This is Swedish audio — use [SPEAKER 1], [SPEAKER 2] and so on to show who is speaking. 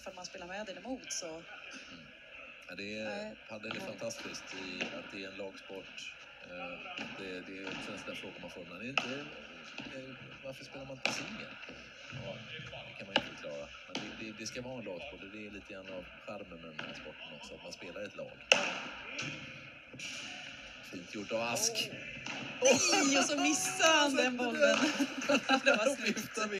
[SPEAKER 1] ifall man spelar med eller emot så... Mm.
[SPEAKER 2] Ja, det är, padel är fantastiskt i att det är en lagsport. Eh, det, det är också en sån där fråga man får. Men det inte, varför spelar man inte singel? Ja, det kan man ju förklara. Men det, det, det ska vara en lagsport och det är lite grann av charmen med den här sporten också. Att man spelar i ett lag. Fint gjort av Ask.
[SPEAKER 1] Nej, och så missade han den bollen. det var snyggt.